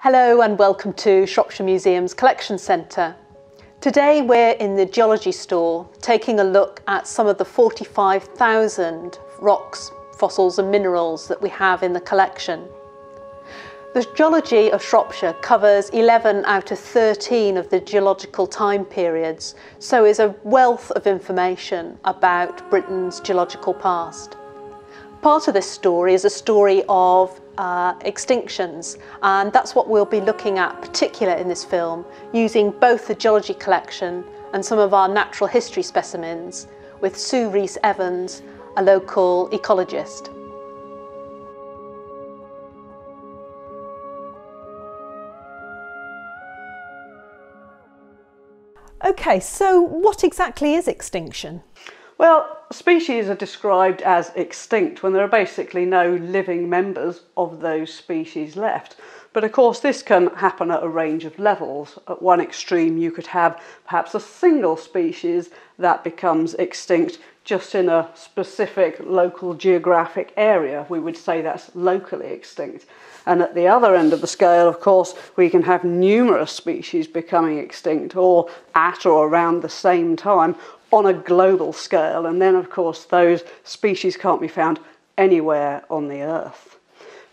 Hello and welcome to Shropshire Museum's Collection Centre. Today we're in the geology store taking a look at some of the 45,000 rocks, fossils and minerals that we have in the collection. The geology of Shropshire covers 11 out of 13 of the geological time periods, so is a wealth of information about Britain's geological past. Part of this story is a story of uh, extinctions and that's what we'll be looking at particular in this film using both the geology collection and some of our natural history specimens with Sue Rees Evans, a local ecologist. Okay, so what exactly is extinction? Well, species are described as extinct when there are basically no living members of those species left. But of course, this can happen at a range of levels. At one extreme, you could have perhaps a single species that becomes extinct just in a specific local geographic area. We would say that's locally extinct. And at the other end of the scale, of course, we can have numerous species becoming extinct or at or around the same time on a global scale. And then, of course, those species can't be found anywhere on the earth.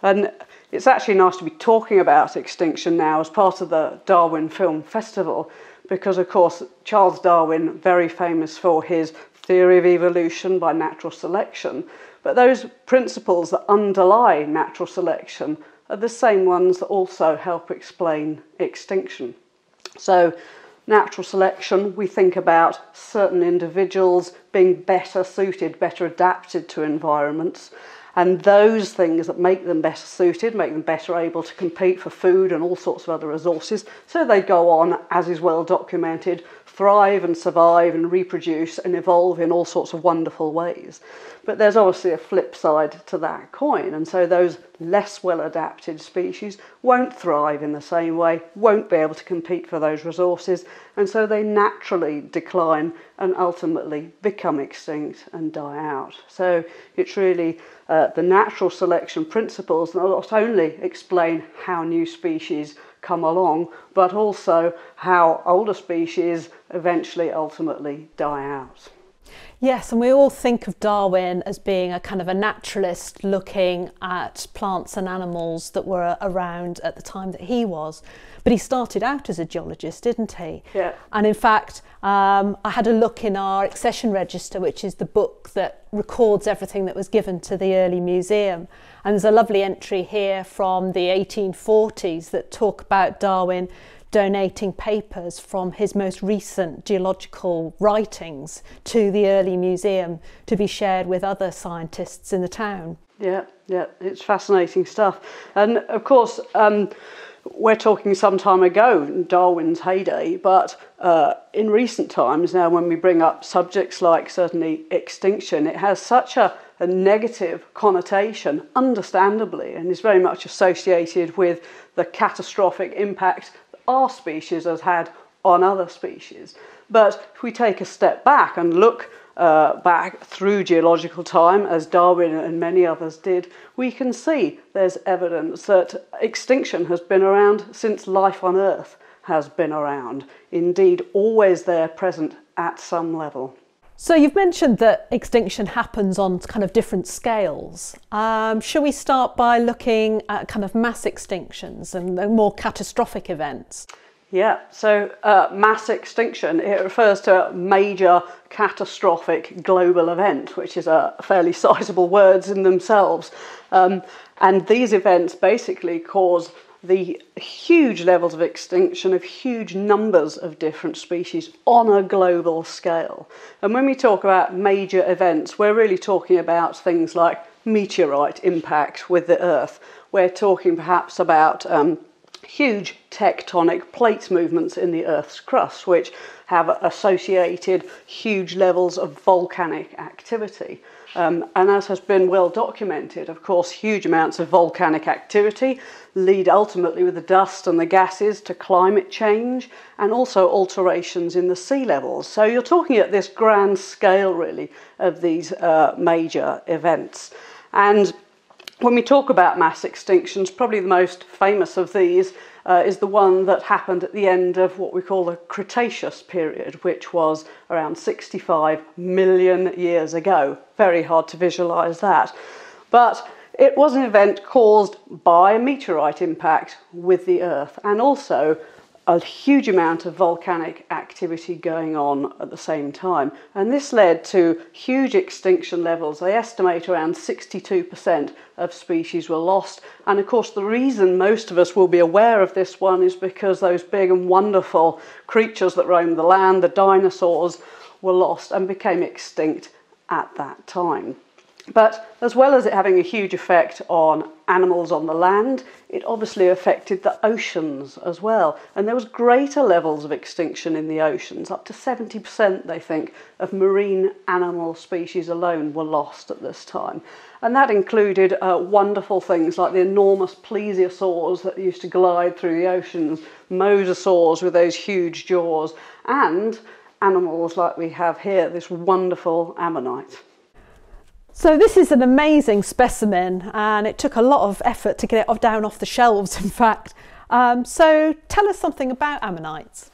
And it's actually nice to be talking about extinction now as part of the Darwin Film Festival because, of course, Charles Darwin, very famous for his theory of evolution by natural selection, but those principles that underlie natural selection are the same ones that also help explain extinction. So, natural selection, we think about certain individuals being better suited, better adapted to environments. And those things that make them better suited, make them better able to compete for food and all sorts of other resources. So they go on, as is well documented, thrive and survive and reproduce and evolve in all sorts of wonderful ways. But there's obviously a flip side to that coin, and so those less well adapted species won't thrive in the same way, won't be able to compete for those resources, and so they naturally decline and ultimately become extinct and die out. So it's really uh, the natural selection principles that not only explain how new species come along, but also how older species eventually ultimately die out. Yes, and we all think of Darwin as being a kind of a naturalist looking at plants and animals that were around at the time that he was. But he started out as a geologist, didn't he? Yeah. And in fact, um, I had a look in our accession register, which is the book that records everything that was given to the early museum. And there's a lovely entry here from the 1840s that talk about Darwin donating papers from his most recent geological writings to the early museum to be shared with other scientists in the town. Yeah, yeah, it's fascinating stuff. And of course, um, we're talking some time ago, Darwin's heyday, but uh, in recent times now, when we bring up subjects like certainly extinction, it has such a, a negative connotation, understandably, and is very much associated with the catastrophic impact our species has had on other species. But if we take a step back and look uh, back through geological time, as Darwin and many others did, we can see there's evidence that extinction has been around since life on Earth has been around. Indeed, always there present at some level. So you've mentioned that extinction happens on kind of different scales. Um, shall we start by looking at kind of mass extinctions and more catastrophic events? Yeah, so uh, mass extinction, it refers to a major catastrophic global event, which is a fairly sizable words in themselves. Um, and these events basically cause the huge levels of extinction of huge numbers of different species on a global scale. And when we talk about major events, we're really talking about things like meteorite impact with the Earth. We're talking perhaps about um, huge tectonic plate movements in the Earth's crust, which have associated huge levels of volcanic activity. Um, and as has been well documented, of course, huge amounts of volcanic activity lead ultimately with the dust and the gases to climate change and also alterations in the sea levels. So you're talking at this grand scale, really, of these uh, major events. And when we talk about mass extinctions, probably the most famous of these uh, is the one that happened at the end of what we call the Cretaceous period, which was around 65 million years ago. Very hard to visualize that. But it was an event caused by a meteorite impact with the Earth and also a huge amount of volcanic activity going on at the same time. And this led to huge extinction levels. They estimate around 62% of species were lost. And of course, the reason most of us will be aware of this one is because those big and wonderful creatures that roamed the land, the dinosaurs, were lost and became extinct at that time. But as well as it having a huge effect on animals on the land, it obviously affected the oceans as well. And there was greater levels of extinction in the oceans. Up to 70%, they think, of marine animal species alone were lost at this time. And that included uh, wonderful things like the enormous plesiosaurs that used to glide through the oceans, mosasaurs with those huge jaws, and animals like we have here, this wonderful ammonite. So this is an amazing specimen and it took a lot of effort to get it down off the shelves in fact. Um, so tell us something about ammonites.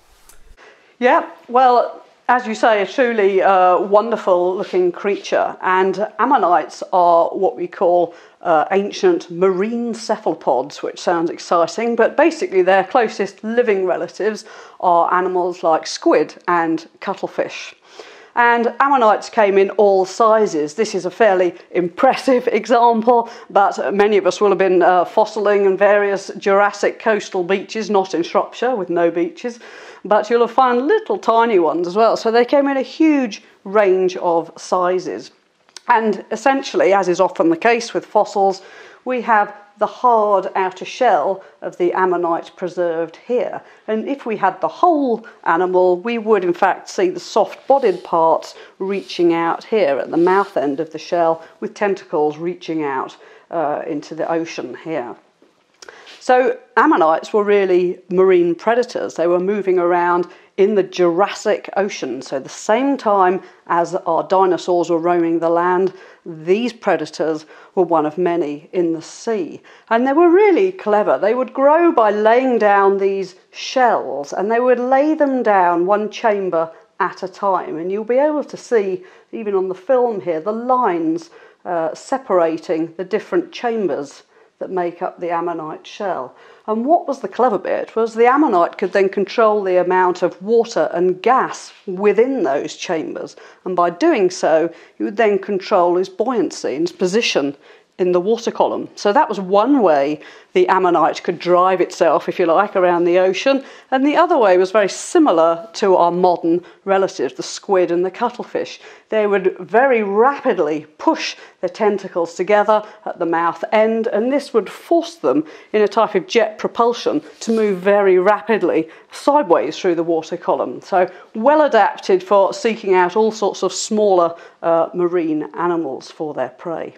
Yeah, well, as you say, a truly uh, wonderful looking creature. And ammonites are what we call uh, ancient marine cephalopods, which sounds exciting, but basically their closest living relatives are animals like squid and cuttlefish. And ammonites came in all sizes. This is a fairly impressive example, but many of us will have been uh, fossiling in various Jurassic coastal beaches, not in Shropshire with no beaches, but you'll have found little tiny ones as well. So they came in a huge range of sizes. And essentially, as is often the case with fossils, we have the hard outer shell of the ammonite preserved here. And if we had the whole animal, we would in fact see the soft bodied parts reaching out here at the mouth end of the shell with tentacles reaching out uh, into the ocean here. So ammonites were really marine predators. They were moving around in the Jurassic Ocean. So, the same time as our dinosaurs were roaming the land, these predators were one of many in the sea. And they were really clever. They would grow by laying down these shells and they would lay them down one chamber at a time. And you'll be able to see, even on the film here, the lines uh, separating the different chambers that make up the ammonite shell. And what was the clever bit was the ammonite could then control the amount of water and gas within those chambers. And by doing so, he would then control his buoyancy and his position in the water column. So that was one way the ammonite could drive itself, if you like, around the ocean. And the other way was very similar to our modern relatives, the squid and the cuttlefish. They would very rapidly push their tentacles together at the mouth end, and this would force them in a type of jet propulsion to move very rapidly sideways through the water column. So, well adapted for seeking out all sorts of smaller uh, marine animals for their prey.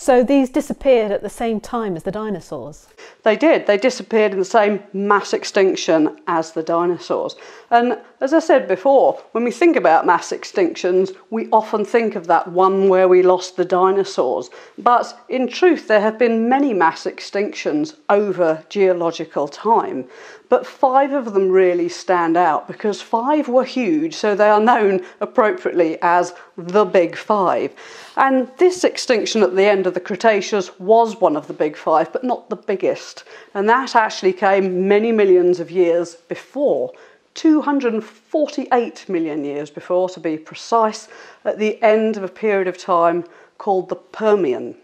So these disappeared at the same time as the dinosaurs? They did. They disappeared in the same mass extinction as the dinosaurs. And as I said before, when we think about mass extinctions, we often think of that one where we lost the dinosaurs. But in truth, there have been many mass extinctions over geological time. But five of them really stand out because five were huge, so they are known appropriately as the Big Five. And this extinction at the end of the Cretaceous was one of the Big Five, but not the biggest. And that actually came many millions of years before 248 million years before, to be precise, at the end of a period of time called the Permian.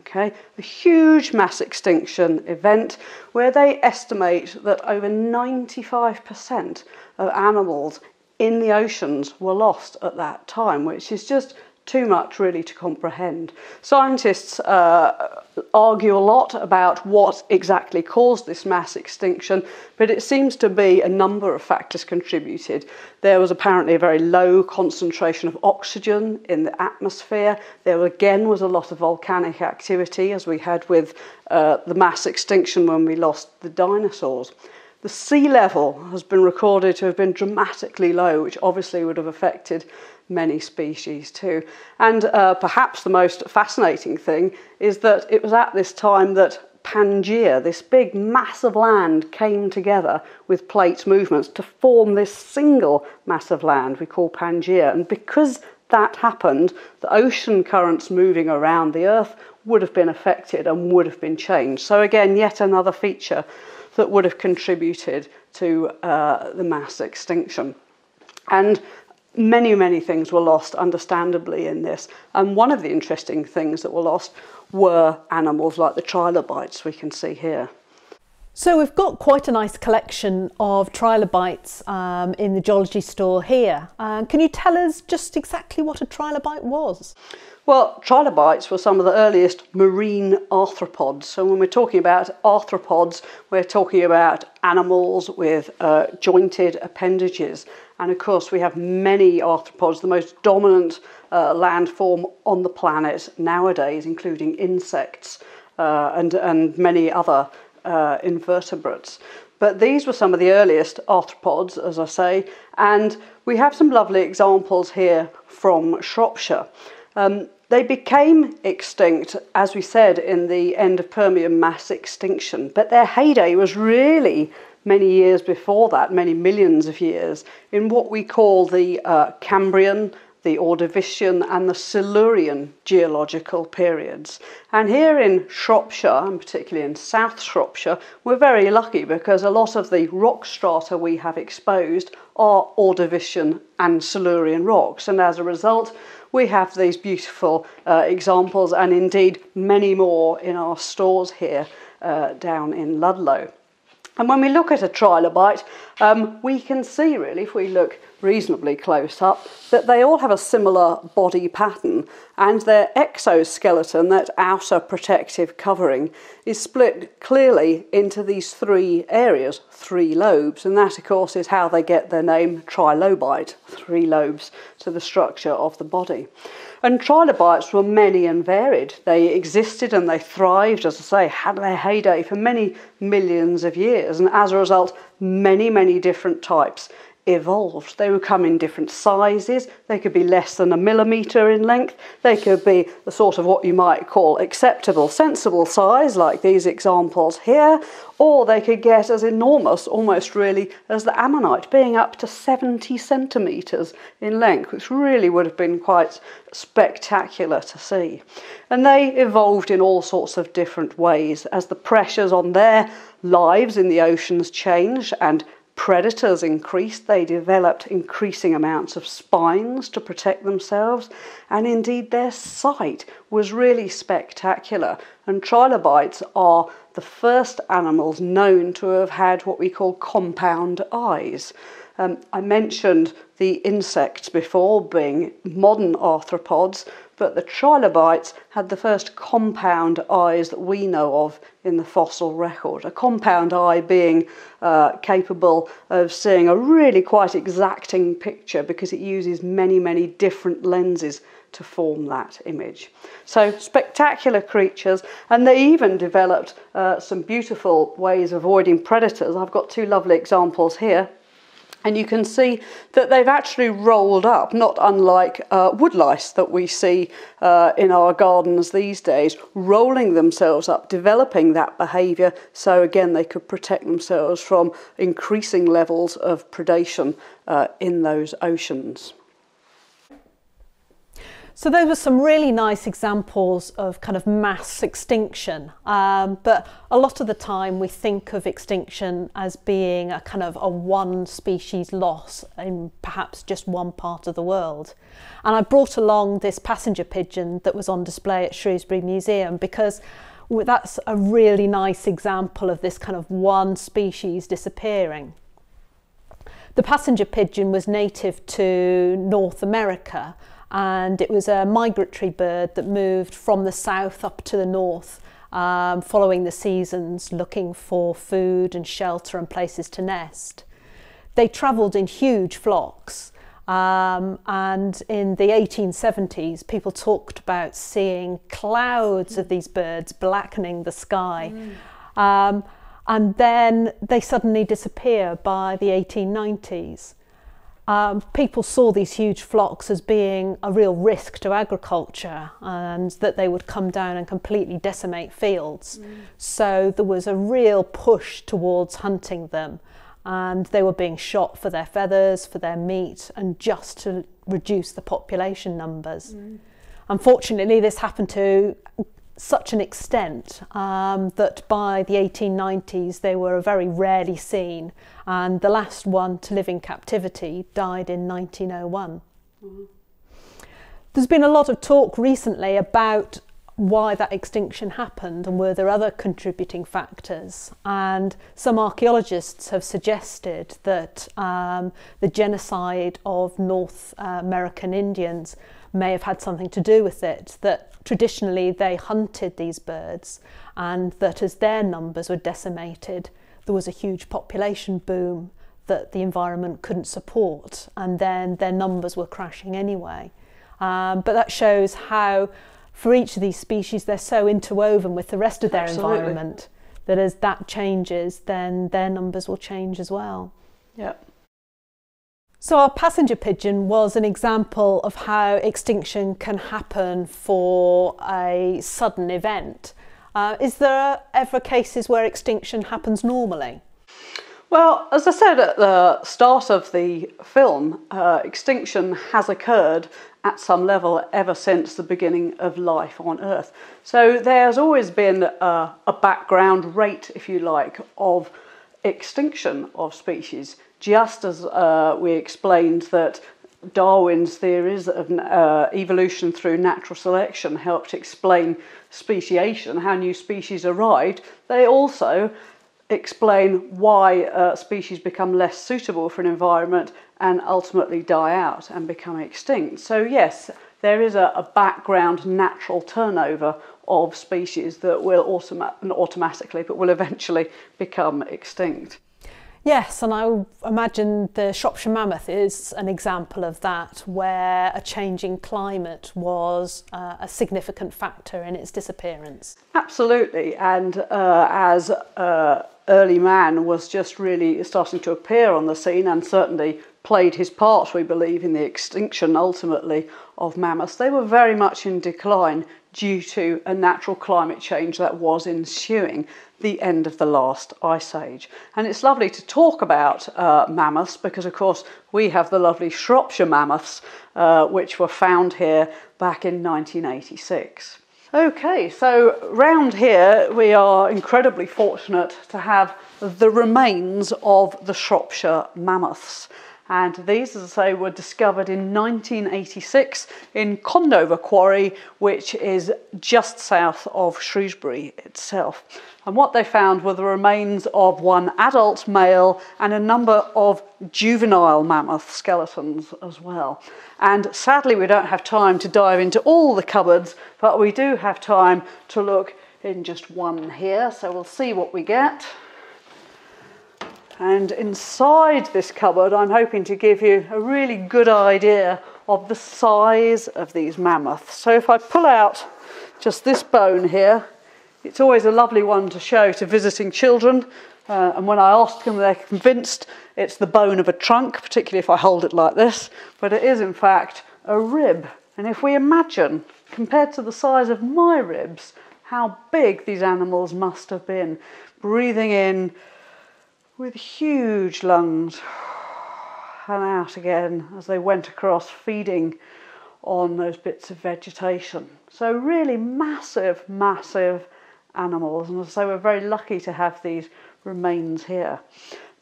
Okay, a huge mass extinction event where they estimate that over 95% of animals in the oceans were lost at that time, which is just too much really to comprehend. Scientists uh, argue a lot about what exactly caused this mass extinction, but it seems to be a number of factors contributed. There was apparently a very low concentration of oxygen in the atmosphere. There again was a lot of volcanic activity, as we had with uh, the mass extinction when we lost the dinosaurs. The sea level has been recorded to have been dramatically low, which obviously would have affected many species too. And uh, perhaps the most fascinating thing is that it was at this time that Pangaea, this big mass of land, came together with plate movements to form this single mass of land we call Pangaea. And because that happened, the ocean currents moving around the Earth would have been affected and would have been changed. So, again, yet another feature that would have contributed to uh, the mass extinction. And many, many things were lost, understandably, in this. And one of the interesting things that were lost were animals like the trilobites we can see here. So we've got quite a nice collection of trilobites um, in the geology store here. Uh, can you tell us just exactly what a trilobite was? Well, trilobites were some of the earliest marine arthropods. So when we're talking about arthropods, we're talking about animals with uh, jointed appendages. And of course, we have many arthropods, the most dominant uh, landform on the planet nowadays, including insects uh, and, and many other uh, invertebrates. But these were some of the earliest arthropods, as I say, and we have some lovely examples here from Shropshire. Um, they became extinct, as we said, in the end of Permian mass extinction, but their heyday was really many years before that, many millions of years, in what we call the uh, Cambrian, the Ordovician, and the Silurian geological periods. And here in Shropshire, and particularly in South Shropshire, we're very lucky because a lot of the rock strata we have exposed are Ordovician and Silurian rocks, and as a result, we have these beautiful uh, examples and indeed many more in our stores here uh, down in Ludlow. And when we look at a trilobite, um, we can see really, if we look reasonably close up, that they all have a similar body pattern and their exoskeleton, that outer protective covering, is split clearly into these three areas, three lobes, and that of course is how they get their name trilobite, three lobes to the structure of the body. And trilobites were many and varied. They existed and they thrived, as I say, had their heyday for many millions of years, and as a result, many, many different types evolved. They would come in different sizes. They could be less than a millimetre in length. They could be the sort of what you might call acceptable, sensible size, like these examples here, or they could get as enormous, almost really, as the ammonite, being up to 70 centimetres in length, which really would have been quite spectacular to see. And they evolved in all sorts of different ways as the pressures on their lives in the oceans changed and predators increased, they developed increasing amounts of spines to protect themselves, and indeed their sight was really spectacular. And trilobites are the first animals known to have had what we call compound eyes. Um, I mentioned the insects before being modern arthropods, but the trilobites had the first compound eyes that we know of in the fossil record. A compound eye being uh, capable of seeing a really quite exacting picture because it uses many, many different lenses to form that image. So spectacular creatures, and they even developed uh, some beautiful ways of avoiding predators. I've got two lovely examples here. And you can see that they've actually rolled up, not unlike uh, woodlice that we see uh, in our gardens these days, rolling themselves up, developing that behaviour so again they could protect themselves from increasing levels of predation uh, in those oceans. So those were some really nice examples of kind of mass extinction. Um, but a lot of the time we think of extinction as being a kind of a one species loss in perhaps just one part of the world. And I brought along this passenger pigeon that was on display at Shrewsbury Museum because that's a really nice example of this kind of one species disappearing. The passenger pigeon was native to North America and it was a migratory bird that moved from the south up to the north um, following the seasons looking for food and shelter and places to nest. They travelled in huge flocks um, and in the 1870s people talked about seeing clouds of these birds blackening the sky. Mm. Um, and then they suddenly disappear by the 1890s. Um, people saw these huge flocks as being a real risk to agriculture and that they would come down and completely decimate fields. Mm. So there was a real push towards hunting them and they were being shot for their feathers, for their meat, and just to reduce the population numbers. Mm. Unfortunately, this happened to such an extent um, that by the 1890s they were very rarely seen, and the last one to live in captivity died in 1901. Mm-hmm. There's been a lot of talk recently about why that extinction happened and were there other contributing factors. And some archaeologists have suggested that um, the genocide of North uh, American Indians may have had something to do with it, that traditionally they hunted these birds, and that as their numbers were decimated, there was a huge population boom that the environment couldn't support, and then their numbers were crashing anyway. Um, but that shows how, for each of these species, they're so interwoven with the rest of their Absolutely. environment that as that changes, then their numbers will change as well. Yeah. So, our passenger pigeon was an example of how extinction can happen for a sudden event. Uh, is there ever cases where extinction happens normally? Well, as I said at the start of the film, uh, extinction has occurred at some level ever since the beginning of life on Earth. So there's always been a, a background rate, if you like, of extinction of species just as uh, we explained that Darwin's theories of uh, evolution through natural selection helped explain speciation, how new species arrived, they also explain why uh, species become less suitable for an environment and ultimately die out and become extinct. So, yes, there is a, a background natural turnover of species that will automa- automatically but will eventually become extinct. Yes, and I imagine the Shropshire mammoth is an example of that, where a changing climate was uh, a significant factor in its disappearance. Absolutely, and uh, as uh, early man was just really starting to appear on the scene and certainly played his part, we believe, in the extinction ultimately of mammoths, they were very much in decline due to a natural climate change that was ensuing the end of the last ice age. And it's lovely to talk about uh, mammoths because, of course, we have the lovely Shropshire mammoths, uh, which were found here back in 1986. Okay, so round here we are incredibly fortunate to have the remains of the Shropshire mammoths. And these, as I say, were discovered in 1986 in Condover Quarry, which is just south of Shrewsbury itself. And what they found were the remains of one adult male and a number of juvenile mammoth skeletons as well. And sadly, we don't have time to dive into all the cupboards, but we do have time to look in just one here. So we'll see what we get. And inside this cupboard, I'm hoping to give you a really good idea of the size of these mammoths. So if I pull out just this bone here, it's always a lovely one to show to visiting children. Uh, and when I ask them, they're convinced it's the bone of a trunk, particularly if I hold it like this. But it is, in fact, a rib. And if we imagine, compared to the size of my ribs, how big these animals must have been, breathing in with huge lungs and out again as they went across feeding on those bits of vegetation. So, really massive, massive animals, and so we're very lucky to have these remains here.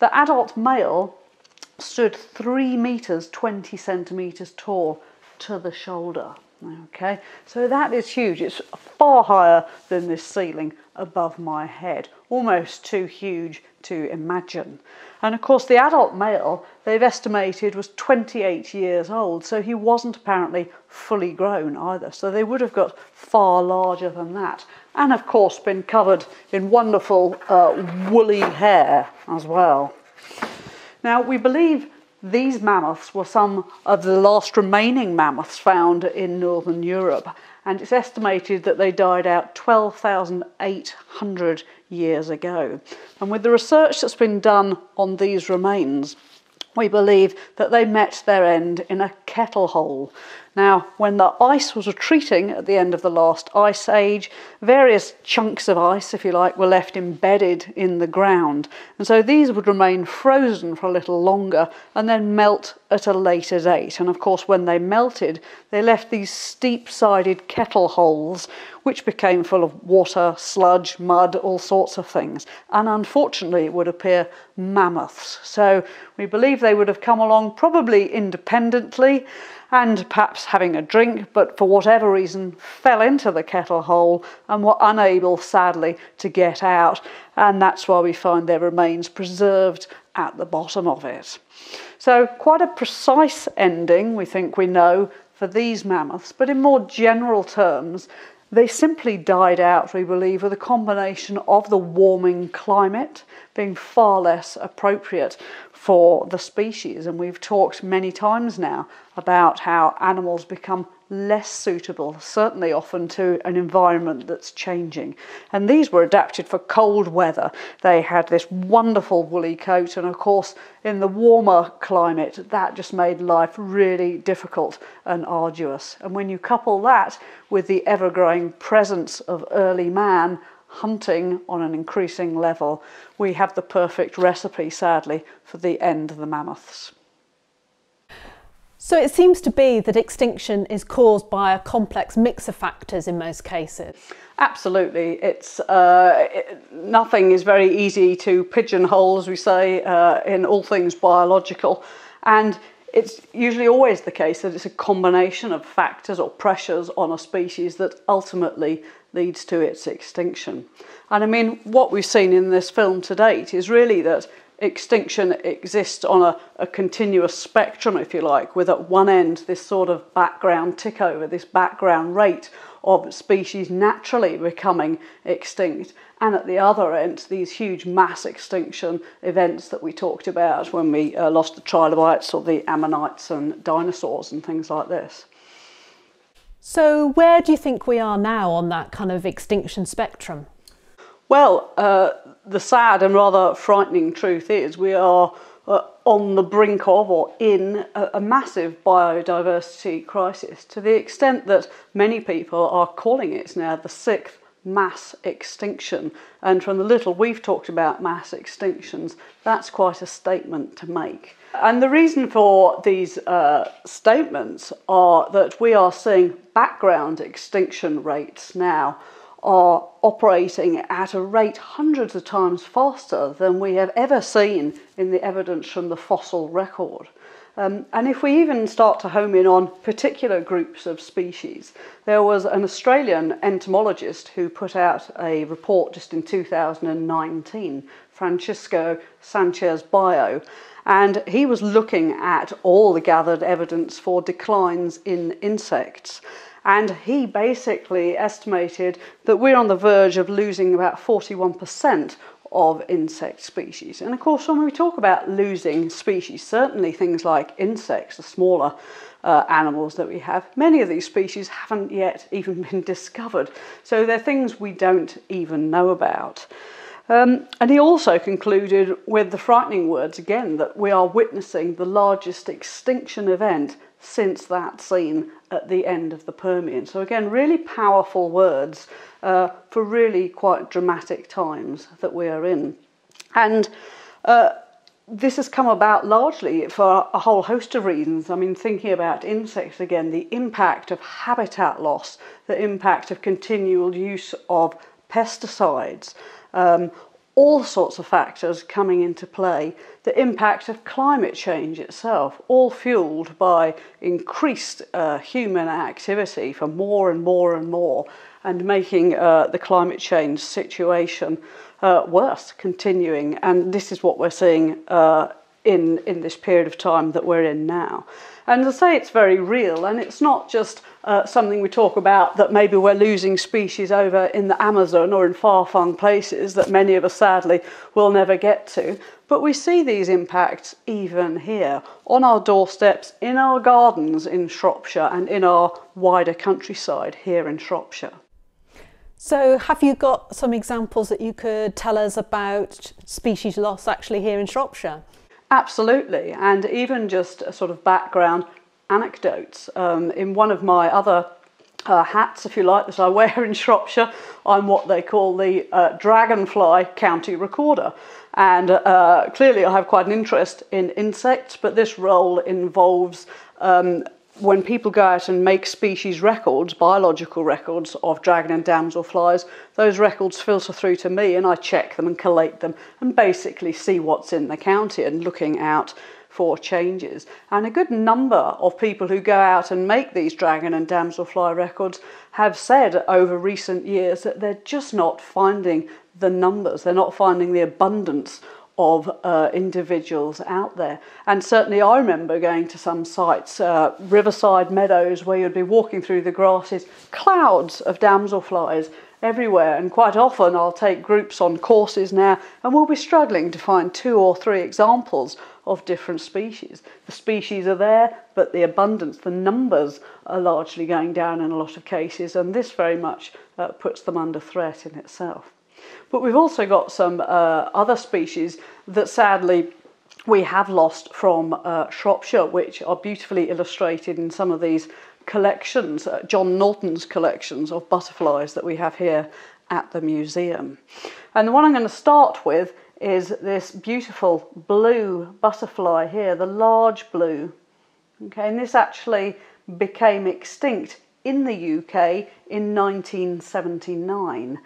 The adult male stood 3 metres 20 centimetres tall to the shoulder. Okay, so that is huge. It's far higher than this ceiling above my head, almost too huge to imagine. And of course, the adult male they've estimated was 28 years old, so he wasn't apparently fully grown either. So they would have got far larger than that. And of course, been covered in wonderful uh, woolly hair as well. Now, we believe these mammoths were some of the last remaining mammoths found in northern Europe, and it's estimated that they died out 12,800 years ago. And with the research that's been done on these remains, we believe that they met their end in a kettle hole. Now, when the ice was retreating at the end of the last ice age, various chunks of ice, if you like, were left embedded in the ground. And so these would remain frozen for a little longer and then melt at a later date. And of course, when they melted, they left these steep sided kettle holes, which became full of water, sludge, mud, all sorts of things. And unfortunately, it would appear mammoths. So we believe they would have come along probably independently and perhaps having a drink, but for whatever reason fell into the kettle hole and were unable, sadly, to get out. And that's why we find their remains preserved at the bottom of it. So, quite a precise ending, we think we know, for these mammoths, but in more general terms, they simply died out, we believe, with a combination of the warming climate being far less appropriate for the species. And we've talked many times now about how animals become less suitable, certainly often to an environment that's changing. And these were adapted for cold weather. They had this wonderful woolly coat, and of course, in the warmer climate, that just made life really difficult and arduous. And when you couple that with the ever growing presence of early man, hunting on an increasing level, we have the perfect recipe, sadly, for the end of the mammoths. So it seems to be that extinction is caused by a complex mix of factors in most cases. Absolutely, it's uh, it, nothing is very easy to pigeonhole, as we say, uh, in all things biological, and it's usually always the case that it's a combination of factors or pressures on a species that ultimately leads to its extinction. And I mean, what we've seen in this film to date is really that extinction exists on a, a, continuous spectrum, if you like, with at one end this sort of background tick over, this background rate of species naturally becoming extinct, and at the other end, these huge mass extinction events that we talked about when we uh, lost the trilobites or the ammonites and dinosaurs and things like this. So, where do you think we are now on that kind of extinction spectrum? Well, uh, the sad and rather frightening truth is we are uh, on the brink of or in a, a, massive biodiversity crisis to the extent that many people are calling it now the sixth mass extinction. And from the little we've talked about mass extinctions, that's quite a statement to make. And the reason for these uh, statements are that we are seeing background extinction rates now are operating at a rate hundreds of times faster than we have ever seen in the evidence from the fossil record. Um, and if we even start to home in on particular groups of species, there was an Australian entomologist who put out a report just in 2019, Francisco Sanchez Bayo, and he was looking at all the gathered evidence for declines in insects. And he basically estimated that we're on the verge of losing about 41% of insect species. And of course, when we talk about losing species, certainly things like insects, the smaller uh, animals that we have, many of these species haven't yet even been discovered. So they're things we don't even know about. Um, and he also concluded with the frightening words again that we are witnessing the largest extinction event since that scene at the end of the Permian. So, again, really powerful words uh, for really quite dramatic times that we are in. And uh, this has come about largely for a whole host of reasons. I mean, thinking about insects again, the impact of habitat loss, the impact of continual use of pesticides, um, all sorts of factors coming into play, the impact of climate change itself, all fueled by increased uh, human activity for more and more and more, and making uh, the climate change situation uh, worse, continuing. And this is what we're seeing uh, in, in this period of time that we're in now. And to say it's very real, and it's not just uh, something we talk about that maybe we're losing species over in the Amazon or in far flung places that many of us sadly will never get to. But we see these impacts even here on our doorsteps, in our gardens in Shropshire, and in our wider countryside here in Shropshire. So, have you got some examples that you could tell us about species loss actually here in Shropshire? Absolutely, and even just a sort of background anecdotes. Um, in one of my other uh, hats, if you like, that I wear in Shropshire, I'm what they call the uh, Dragonfly County Recorder. And uh, clearly, I have quite an interest in insects, but this role involves um, when people go out and make species records, biological records of dragon and damselflies, those records filter through to me and I check them and collate them and basically see what's in the county and looking out for changes. And a good number of people who go out and make these dragon and damselfly records have said over recent years that they're just not finding the numbers, they're not finding the abundance of uh, individuals out there. And certainly, I remember going to some sites, uh, riverside meadows, where you'd be walking through the grasses, clouds of damselflies everywhere. And quite often, I'll take groups on courses now, and we'll be struggling to find two or three examples of different species. The species are there, but the abundance, the numbers are largely going down in a lot of cases, and this very much uh, puts them under threat in itself. But we've also got some uh, other species that sadly we have lost from uh, Shropshire, which are beautifully illustrated in some of these collections, uh, John Norton's collections of butterflies that we have here at the museum. And the one I'm going to start with is this beautiful blue butterfly here, the large blue. Okay, and this actually became extinct in the UK in 1979.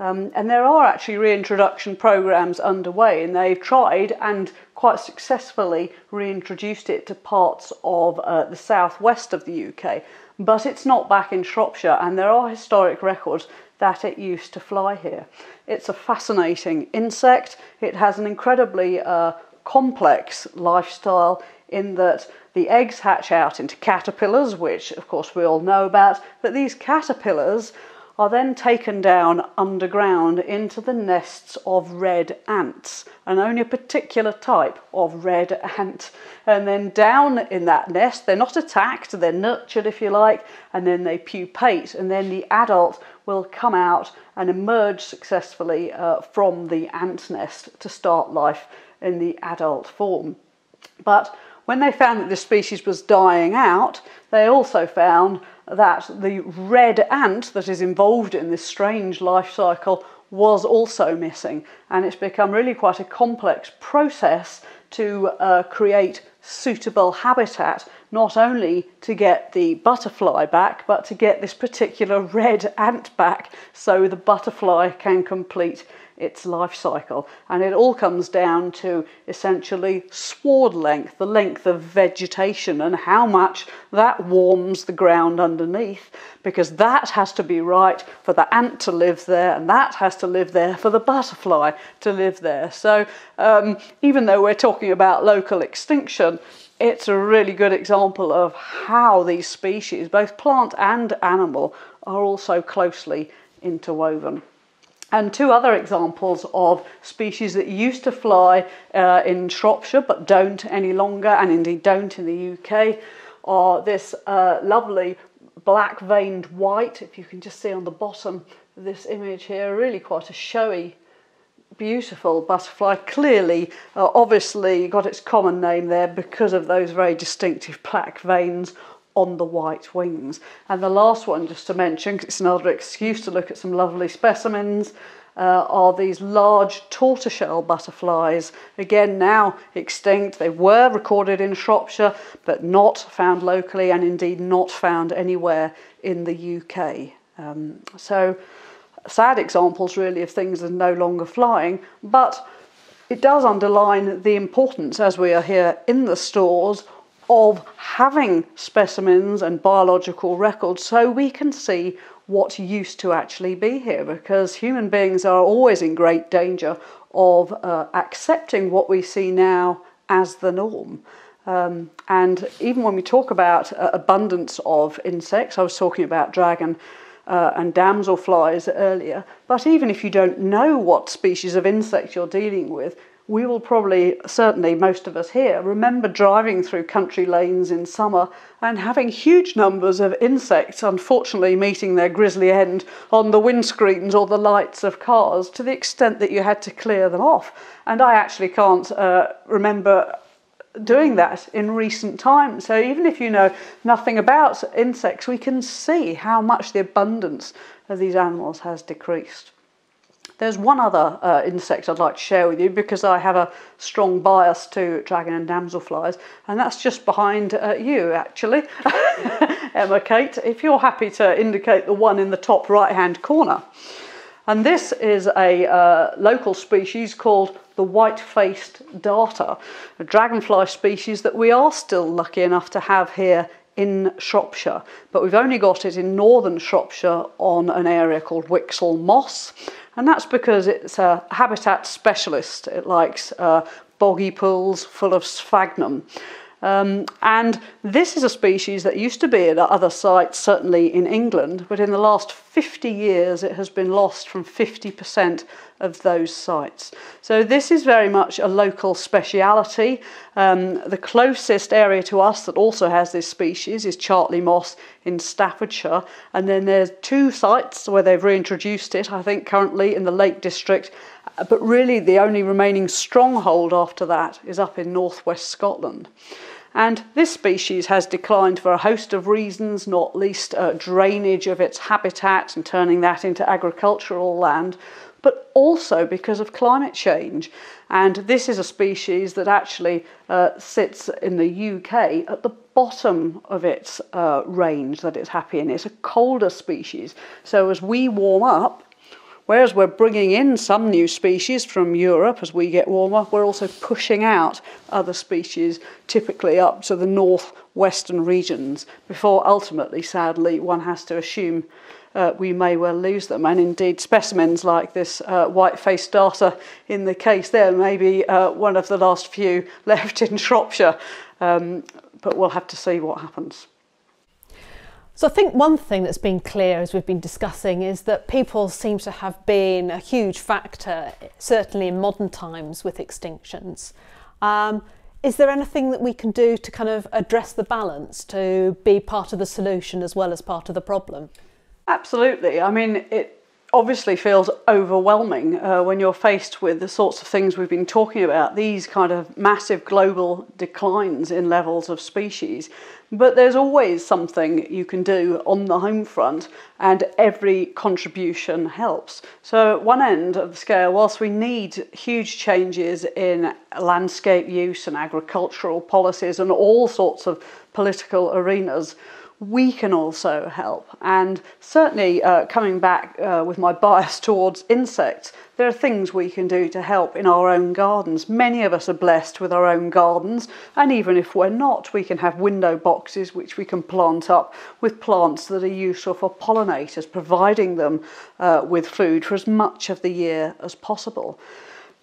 Um, and there are actually reintroduction programs underway, and they've tried and quite successfully reintroduced it to parts of uh, the southwest of the UK. But it's not back in Shropshire, and there are historic records that it used to fly here. It's a fascinating insect. It has an incredibly uh, complex lifestyle in that the eggs hatch out into caterpillars, which of course we all know about, but these caterpillars are then taken down underground into the nests of red ants, and only a particular type of red ant. And then down in that nest, they're not attacked, they're nurtured, if you like, and then they pupate, and then the adult will come out and emerge successfully uh, from the ant nest to start life in the adult form. But when they found that this species was dying out, they also found that the red ant that is involved in this strange life cycle was also missing. And it's become really quite a complex process to uh, create suitable habitat, not only to get the butterfly back, but to get this particular red ant back so the butterfly can complete its life cycle. And it all comes down to essentially sward length, the length of vegetation, and how much that warms the ground underneath, because that has to be right for the ant to live there, and that has to live there for the butterfly to live there. So um, even though we're talking about local extinction, it's a really good example of how these species, both plant and animal, are also closely interwoven. And two other examples of species that used to fly uh, in Shropshire but don't any longer, and indeed don't in the UK, are this uh, lovely black veined white, if you can just see on the bottom this image here, really quite a showy, beautiful butterfly. Clearly, uh, obviously, got its common name there because of those very distinctive black veins on the white wings. And the last one, just to mention, it's another excuse to look at some lovely specimens, uh, are these large tortoiseshell butterflies. Again, now extinct. They were recorded in Shropshire, but not found locally, and indeed not found anywhere in the UK. Um, so, sad examples really of things that are no longer flying, but it does underline the importance, as we are here in the stores, of having specimens and biological records so we can see what used to actually be here because human beings are always in great danger of uh, accepting what we see now as the norm. Um, and even when we talk about uh, abundance of insects, I was talking about dragon uh, and damselflies earlier, but even if you don't know what species of insect you're dealing with, we will probably, certainly most of us here, remember driving through country lanes in summer and having huge numbers of insects, unfortunately, meeting their grisly end on the windscreens or the lights of cars to the extent that you had to clear them off. And I actually can't uh, remember doing that in recent times. So even if you know nothing about insects, we can see how much the abundance of these animals has decreased. There's one other uh, insect I'd like to share with you because I have a strong bias to dragon and damselflies, and that's just behind uh, you actually, Emma Kate, if you're happy to indicate the one in the top right hand corner. And this is a uh, local species called the white faced darter, a dragonfly species that we are still lucky enough to have here in Shropshire, but we've only got it in northern Shropshire on an area called Whixall Moss and that's because it's a habitat specialist. It likes uh, boggy pools full of sphagnum. Um, and this is a species that used to be at other sites, certainly in England, but in the last 50 years it has been lost from 50% of those sites. So this is very much a local speciality. Um, the closest area to us that also has this species is Chartley Moss in Staffordshire, and then there's two sites where they've reintroduced it, I think currently in the Lake District, but really the only remaining stronghold after that is up in northwest Scotland. And this species has declined for a host of reasons, not least uh, drainage of its habitat and turning that into agricultural land, but also because of climate change. And this is a species that actually uh, sits in the UK at the bottom of its uh, range that it's happy in. It's a colder species. So as we warm up, Whereas we're bringing in some new species from Europe as we get warmer, we're also pushing out other species, typically up to the northwestern regions, before ultimately, sadly, one has to assume uh, we may well lose them. And indeed, specimens like this uh, white faced darter in the case there may be uh, one of the last few left in Shropshire, um, but we'll have to see what happens. So I think one thing that's been clear as we've been discussing is that people seem to have been a huge factor, certainly in modern times with extinctions. Um, is there anything that we can do to kind of address the balance, to be part of the solution as well as part of the problem? Absolutely. I mean, it obviously feels overwhelming uh, when you're faced with the sorts of things we've been talking about, these kind of massive global declines in levels of species. But there's always something you can do on the home front, and every contribution helps. So, at one end of the scale, whilst we need huge changes in landscape use and agricultural policies and all sorts of political arenas, we can also help. And certainly, uh, coming back uh, with my bias towards insects, there are things we can do to help in our own gardens. Many of us are blessed with our own gardens, and even if we're not, we can have window boxes which we can plant up with plants that are useful for pollinators, providing them uh, with food for as much of the year as possible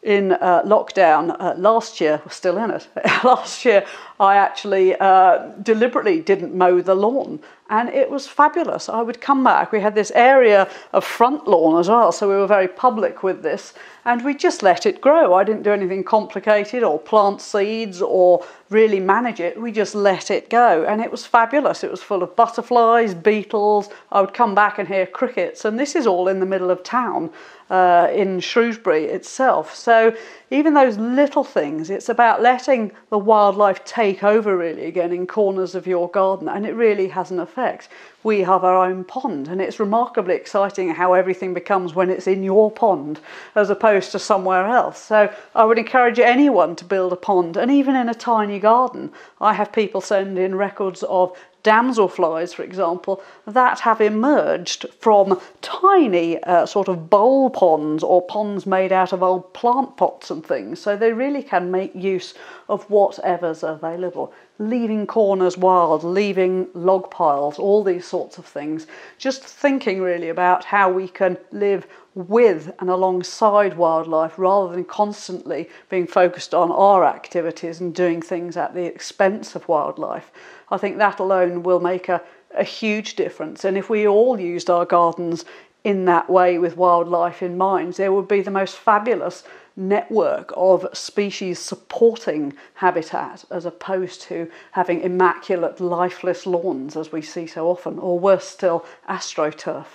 in uh, lockdown uh, last year, we're still in it, last year I actually uh, deliberately didn't mow the lawn and it was fabulous. I would come back, we had this area of front lawn as well, so we were very public with this and we just let it grow. I didn't do anything complicated or plant seeds or really manage it, we just let it go and it was fabulous. It was full of butterflies, beetles, I would come back and hear crickets and this is all in the middle of town uh, in Shrewsbury itself. So even those little things, it's about letting the wildlife take over really again in corners of your garden, and it really has an effect. We have our own pond, and it's remarkably exciting how everything becomes when it's in your pond as opposed to somewhere else. So I would encourage anyone to build a pond, and even in a tiny garden. I have people send in records of damselflies, for example, that have emerged from tiny uh, sort of bowl ponds or ponds made out of old plant pots and things. So they really can make use of whatever's available. Leaving corners wild, leaving log piles, all these sorts of things. Just thinking really about how we can live with and alongside wildlife rather than constantly being focused on our activities and doing things at the expense of wildlife. I think that alone will make a, a huge difference. And if we all used our gardens in that way with wildlife in mind, there would be the most fabulous network of species supporting habitat as opposed to having immaculate lifeless lawns as we see so often, or worse still, astroturf.